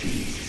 Peace.